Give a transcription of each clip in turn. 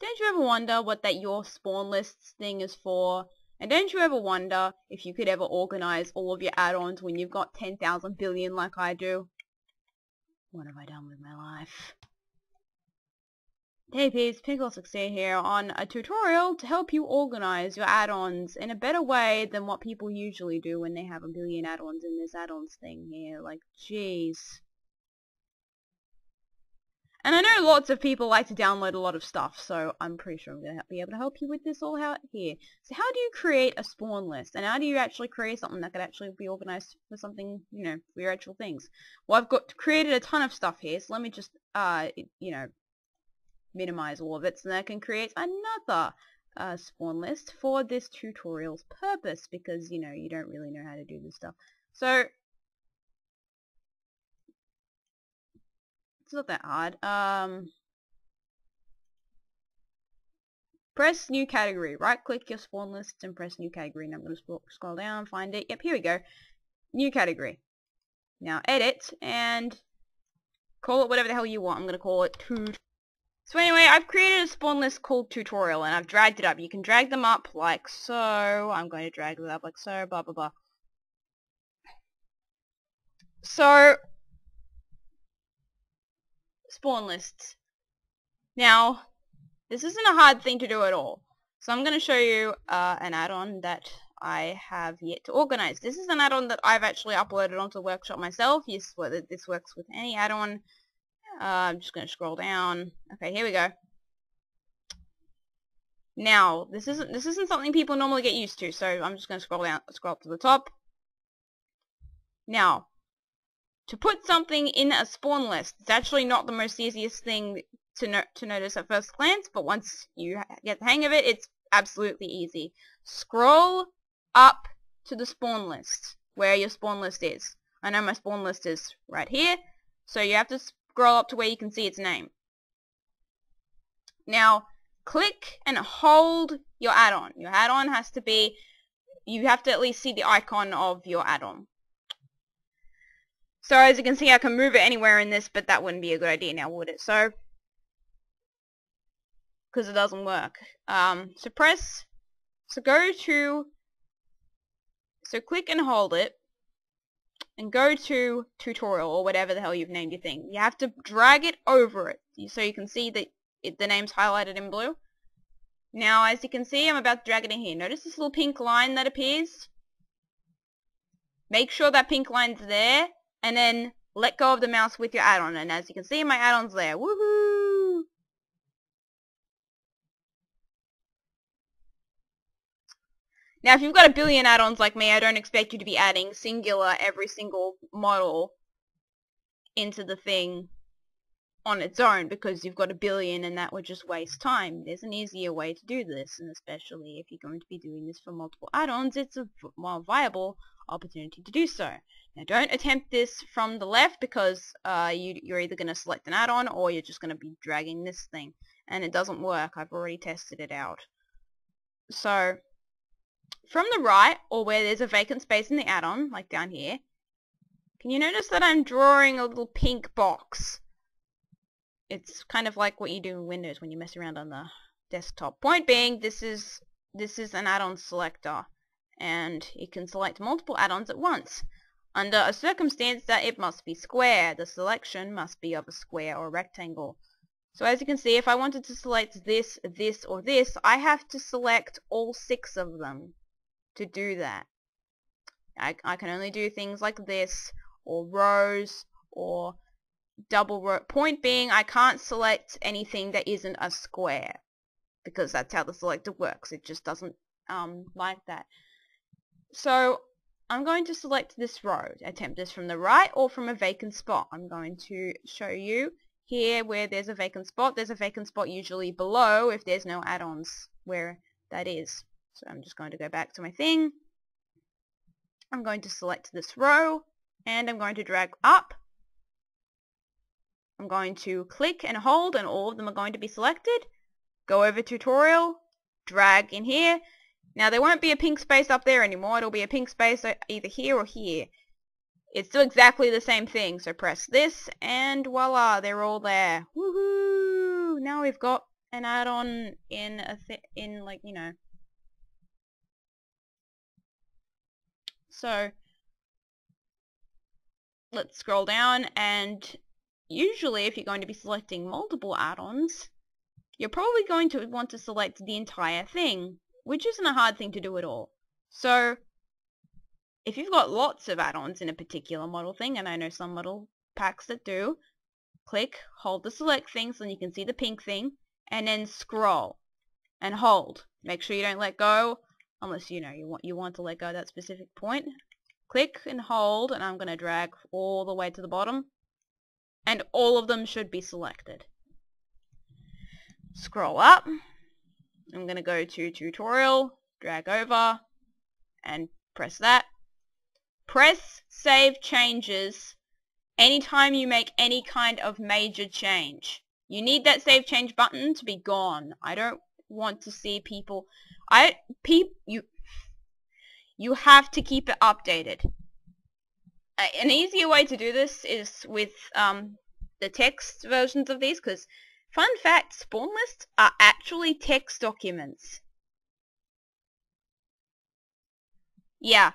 don't you ever wonder what that your spawn lists thing is for? And don't you ever wonder if you could ever organize all of your add-ons when you've got 10,000 billion like I do? What have I done with my life? Hey peeps, Pinkolol16 here on a tutorial to help you organize your add-ons in a better way than what people usually do when they have a billion add-ons in this add-ons thing here. Like, jeez. And I know lots of people like to download a lot of stuff, so I'm pretty sure I'm going to be able to help you with this all out here. So how do you create a spawn list? And how do you actually create something that could actually be organized for something, you know, for your actual things? Well, I've got created a ton of stuff here, so let me just, uh, you know, minimize all of it so that I can create another uh, spawn list for this tutorial's purpose because, you know, you don't really know how to do this stuff. So It's not that hard. Um, press new category. Right click your spawn list and press new category. And I'm going to scroll down, find it. Yep, here we go. New category. Now edit and call it whatever the hell you want. I'm going to call it tut. So anyway, I've created a spawn list called tutorial and I've dragged it up. You can drag them up like so. I'm going to drag it up like so, blah blah blah. So spawn lists. Now, this isn't a hard thing to do at all. So I'm going to show you uh, an add-on that I have yet to organize. This is an add-on that I've actually uploaded onto workshop myself. Yes, whether this works with any add-on. Uh, I'm just going to scroll down. Okay, here we go. Now, this isn't this isn't something people normally get used to, so I'm just going to scroll down, scroll up to the top. Now, to put something in a spawn list, it's actually not the most easiest thing to, no to notice at first glance, but once you get the hang of it, it's absolutely easy. Scroll up to the spawn list, where your spawn list is. I know my spawn list is right here, so you have to scroll up to where you can see its name. Now, click and hold your add-on. Your add-on has to be, you have to at least see the icon of your add-on. So as you can see, I can move it anywhere in this, but that wouldn't be a good idea now, would it? So, because it doesn't work. Um, so press, so go to, so click and hold it, and go to tutorial or whatever the hell you've named your thing. You have to drag it over it, so you can see that it, the name's highlighted in blue. Now, as you can see, I'm about to drag it in here. Notice this little pink line that appears? Make sure that pink line's there, and then let go of the mouse with your add-on. And as you can see, my add-on's there. Woohoo! Now, if you've got a billion add-ons like me, I don't expect you to be adding singular every single model into the thing on its own because you've got a billion and that would just waste time. There's an easier way to do this, and especially if you're going to be doing this for multiple add-ons, it's a more viable opportunity to do so. Now don't attempt this from the left because uh, you, you're either going to select an add-on or you're just going to be dragging this thing. And it doesn't work. I've already tested it out. So from the right or where there's a vacant space in the add-on, like down here, can you notice that I'm drawing a little pink box? It's kind of like what you do in Windows when you mess around on the desktop. Point being, this is this is an add-on selector and it can select multiple add-ons at once. Under a circumstance that it must be square, the selection must be of a square or rectangle. So as you can see, if I wanted to select this, this, or this, I have to select all six of them to do that. I, I can only do things like this, or rows, or double row. Point being, I can't select anything that isn't a square, because that's how the selector works. It just doesn't um, like that. So I'm going to select this row, attempt this from the right or from a vacant spot. I'm going to show you here where there's a vacant spot. There's a vacant spot usually below if there's no add-ons where that is. So I'm just going to go back to my thing. I'm going to select this row and I'm going to drag up. I'm going to click and hold and all of them are going to be selected. Go over tutorial, drag in here now there won't be a pink space up there anymore, it'll be a pink space uh, either here or here. It's still exactly the same thing, so press this, and voila, they're all there. Woohoo! Now we've got an add-on in a in like, you know. So, let's scroll down and usually if you're going to be selecting multiple add-ons, you're probably going to want to select the entire thing, which isn't a hard thing to do at all. So, if you've got lots of add-ons in a particular model thing, and I know some model packs that do, click, hold the select thing so you can see the pink thing, and then scroll and hold. Make sure you don't let go unless you know you want you want to let go at that specific point. Click and hold and I'm going to drag all the way to the bottom and all of them should be selected. Scroll up. I'm going to go to tutorial, drag over and press that. Press save changes anytime you make any kind of major change. You need that save change button to be gone. I don't want to see people I peep you you have to keep it updated. An easier way to do this is with um, the text versions of these because fun fact spawn lists are actually text documents. Yeah.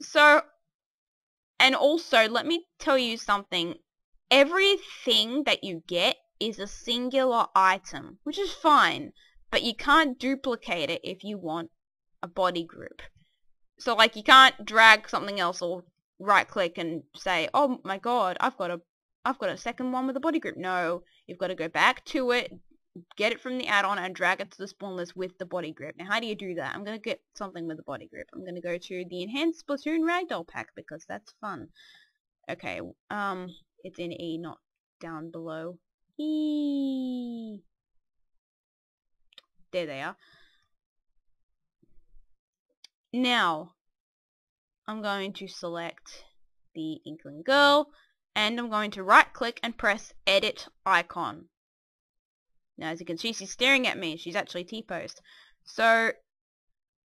So and also let me tell you something everything that you get is a singular item, which is fine, but you can't duplicate it if you want a body group. So like you can't drag something else or right click and say, oh my god, I've got a I've got a second one with a body group. No, you've got to go back to it, get it from the add-on and drag it to the spawn list with the body group. Now how do you do that? I'm going to get something with the body group. I'm going to go to the enhanced Splatoon ragdoll pack because that's fun. Okay, um, it's in E, not down below. Eee. There they are. Now, I'm going to select the Inkling Girl, and I'm going to right click and press Edit Icon. Now as you can see, she's staring at me. She's actually T-posed. So,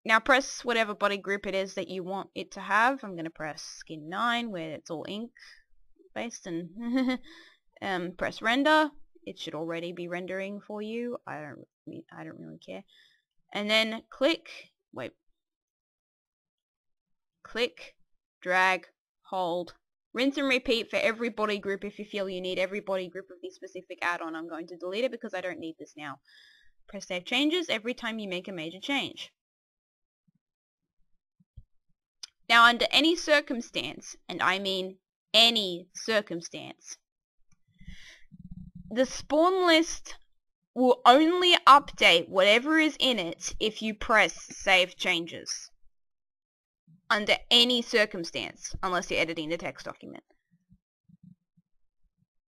now press whatever body group it is that you want it to have. I'm going to press Skin 9, where it's all ink based, and um, press render. It should already be rendering for you. I don't, I don't really care. And then click, wait, click, drag, hold, rinse and repeat for every body group if you feel you need every body group of the specific add-on. I'm going to delete it because I don't need this now. Press save changes every time you make a major change. Now under any circumstance, and I mean any circumstance, the spawn list will only update whatever is in it if you press save changes. Under any circumstance, unless you're editing the text document.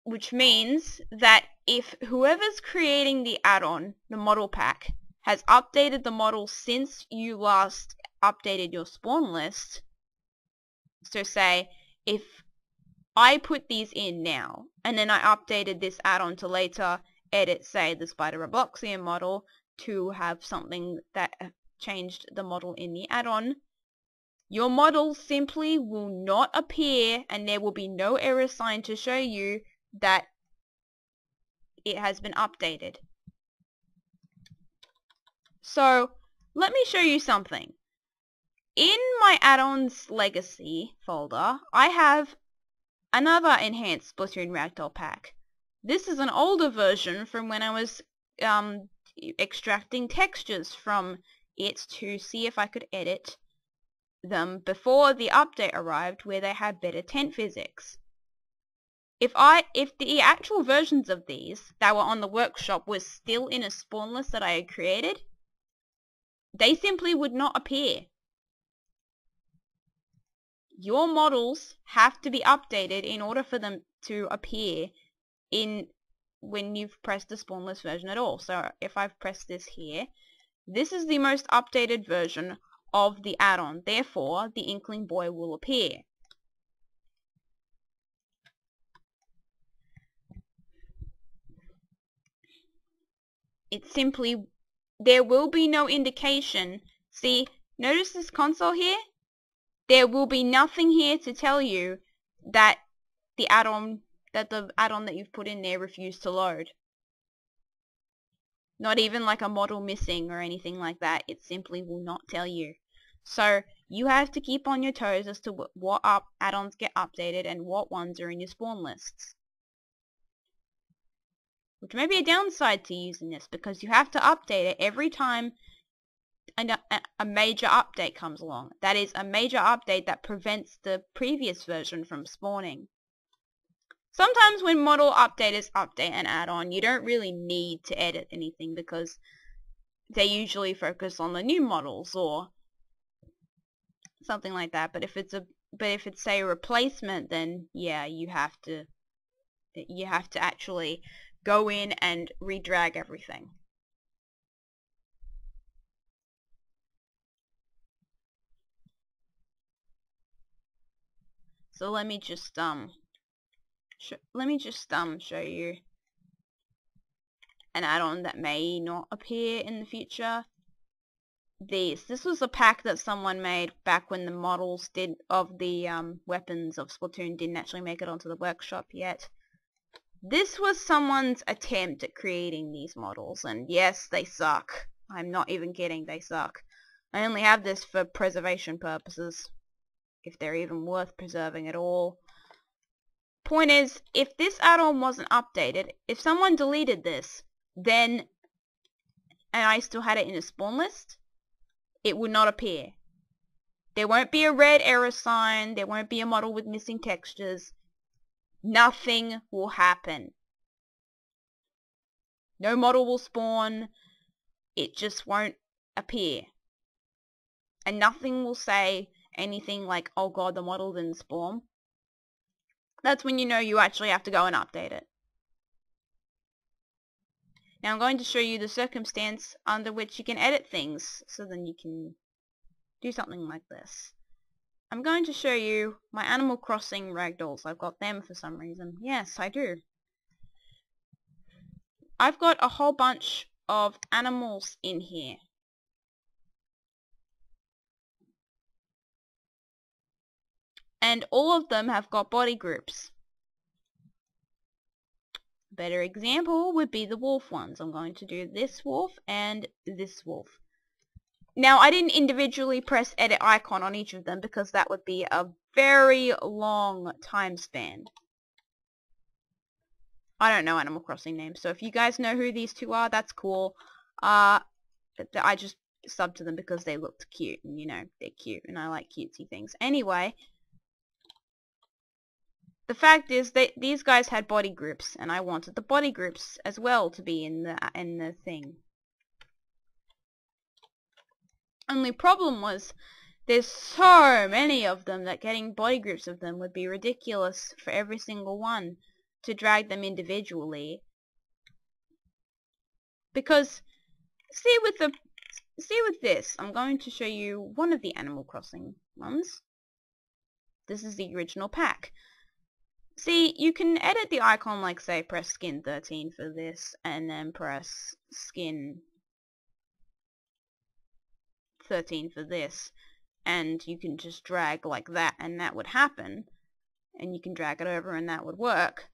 Which means that if whoever's creating the add-on, the model pack, has updated the model since you last updated your spawn list, so say if I put these in now, and then I updated this add-on to later edit, say, the Spider Robloxian model to have something that uh, changed the model in the add-on, your model simply will not appear and there will be no error sign to show you that it has been updated. So, let me show you something. In my add-ons legacy folder, I have another enhanced Splatoon Ragdoll pack. This is an older version from when I was um, extracting textures from it to see if I could edit them before the update arrived where they had better tent physics. If I if the actual versions of these that were on the workshop was still in a spawn list that I had created, they simply would not appear your models have to be updated in order for them to appear in when you've pressed the spawn list version at all. So if I've pressed this here, this is the most updated version of the add-on. Therefore, the Inkling Boy will appear. It's simply, there will be no indication. See, notice this console here? there will be nothing here to tell you that the add-on that the add-on that you've put in there refused to load. Not even like a model missing or anything like that. It simply will not tell you. So you have to keep on your toes as to what add-ons get updated and what ones are in your spawn lists. Which may be a downside to using this because you have to update it every time a, a major update comes along. That is a major update that prevents the previous version from spawning. Sometimes when model updaters update an add-on, you don't really need to edit anything because they usually focus on the new models or something like that. But if it's a but if it's say a replacement, then yeah, you have to you have to actually go in and redrag everything. So let me just um let me just um show you an add-on that may not appear in the future. These. This was a pack that someone made back when the models did of the um, weapons of Splatoon didn't actually make it onto the workshop yet. This was someone's attempt at creating these models, and yes, they suck. I'm not even kidding, they suck. I only have this for preservation purposes, if they're even worth preserving at all. Point is, if this add-on wasn't updated, if someone deleted this, then, and I still had it in a spawn list, it would not appear. There won't be a red error sign, there won't be a model with missing textures. Nothing will happen. No model will spawn, it just won't appear. And nothing will say anything like, oh god, the model didn't spawn that's when you know you actually have to go and update it. Now I'm going to show you the circumstance under which you can edit things so then you can do something like this. I'm going to show you my Animal Crossing ragdolls. I've got them for some reason. Yes, I do. I've got a whole bunch of animals in here. and all of them have got body groups. Better example would be the wolf ones. I'm going to do this wolf and this wolf. Now I didn't individually press edit icon on each of them because that would be a very long time span. I don't know Animal Crossing names, so if you guys know who these two are, that's cool. Uh, I just subbed to them because they looked cute, and you know, they're cute, and I like cutesy things. Anyway, the fact is that these guys had body groups, and I wanted the body groups as well to be in the in the thing. Only problem was there's so many of them that getting body groups of them would be ridiculous for every single one to drag them individually. Because see with the see with this, I'm going to show you one of the Animal Crossing ones. This is the original pack. See, you can edit the icon like say press skin 13 for this and then press skin 13 for this and you can just drag like that and that would happen and you can drag it over and that would work.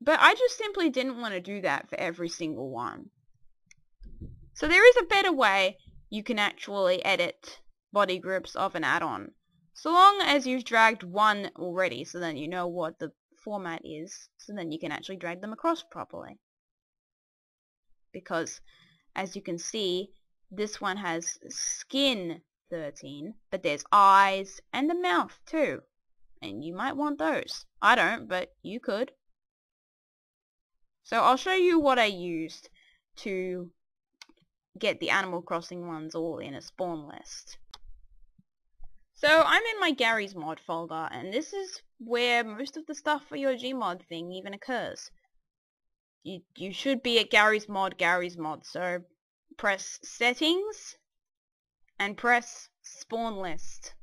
But I just simply didn't want to do that for every single one. So there is a better way you can actually edit body groups of an add-on. So long as you've dragged one already, so then you know what the format is, so then you can actually drag them across properly. Because, as you can see, this one has skin 13, but there's eyes and a mouth too. And you might want those. I don't, but you could. So I'll show you what I used to get the Animal Crossing ones all in a spawn list. So I'm in my Garry's Mod folder, and this is where most of the stuff for your Gmod thing even occurs. You, you should be at Garry's Mod, Garry's Mod, so press Settings, and press Spawn List.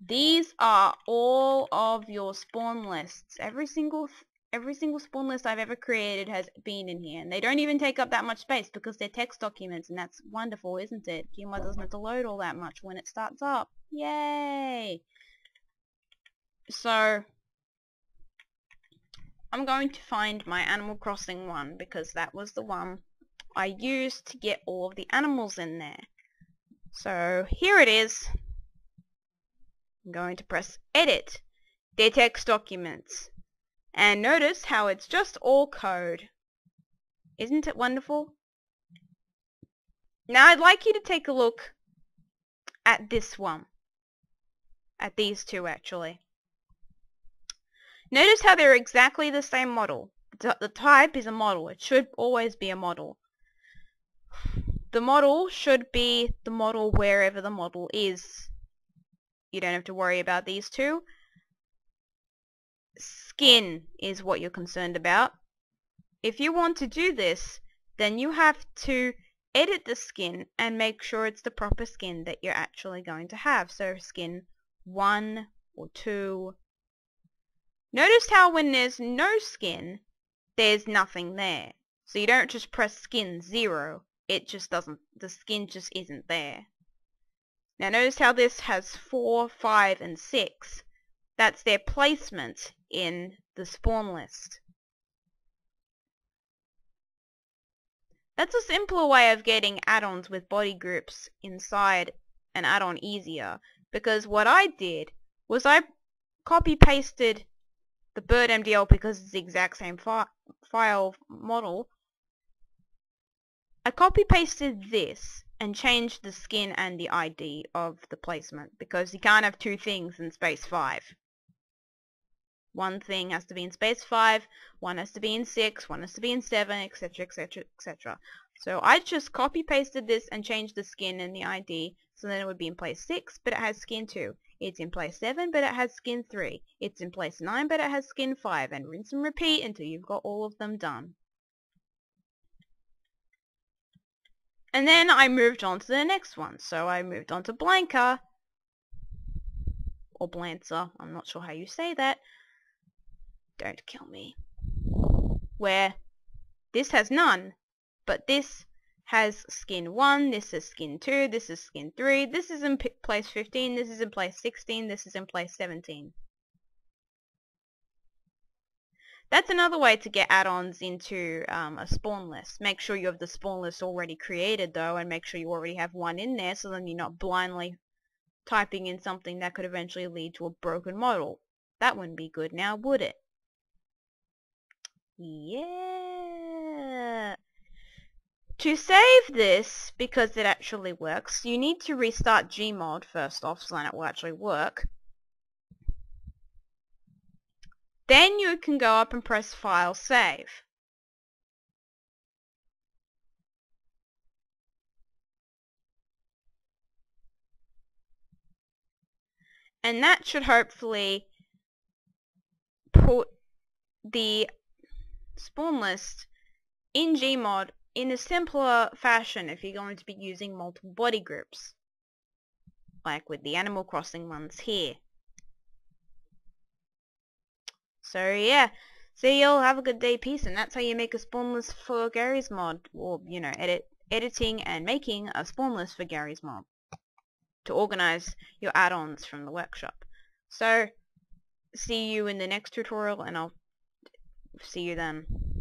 These are all of your spawn lists. Every single every single spawn list I've ever created has been in here. And they don't even take up that much space because they're text documents and that's wonderful, isn't it? Gmod doesn't have to load all that much when it starts up. Yay! So, I'm going to find my Animal Crossing one because that was the one I used to get all of the animals in there. So here it is. I'm going to press edit, their text documents. And notice how it's just all code. Isn't it wonderful? Now I'd like you to take a look at this one. At these two actually. Notice how they're exactly the same model. The type is a model. It should always be a model. The model should be the model wherever the model is. You don't have to worry about these two. Skin is what you're concerned about. If you want to do this, then you have to edit the skin and make sure it's the proper skin that you're actually going to have. So skin 1 or 2. Notice how when there's no skin, there's nothing there. So you don't just press skin 0 it just doesn't, the skin just isn't there. Now notice how this has 4, 5, and 6. That's their placement in the spawn list. That's a simpler way of getting add-ons with body groups inside an add-on easier because what I did was I copy-pasted the bird MDL because it's the exact same fi file model I copy pasted this and changed the skin and the ID of the placement because you can't have two things in space 5. One thing has to be in space 5, one has to be in 6, one has to be in 7, etc, etc, etc. So I just copy pasted this and changed the skin and the ID so then it would be in place 6 but it has skin 2. It's in place 7 but it has skin 3. It's in place 9 but it has skin 5 and rinse and repeat until you've got all of them done. And then I moved on to the next one. So I moved on to Blanca. Or Blanca. I'm not sure how you say that. Don't kill me. Where this has none. But this has skin 1, this is skin 2, this is skin 3, this is in place 15, this is in place 16, this is in place 17. That's another way to get add-ons into um, a spawn list. Make sure you have the spawn list already created though and make sure you already have one in there so then you're not blindly typing in something that could eventually lead to a broken model. That wouldn't be good now, would it? Yeah. To save this, because it actually works, you need to restart Gmod first off so then it will actually work. Then you can go up and press File Save. And that should hopefully put the spawn list in Gmod in a simpler fashion if you're going to be using multiple body groups. Like with the Animal Crossing ones here. So yeah, see y'all, have a good day, peace, and that's how you make a spawn list for Garry's Mod, or, you know, edit, editing and making a spawn list for Garry's Mod to organize your add-ons from the workshop. So, see you in the next tutorial, and I'll see you then.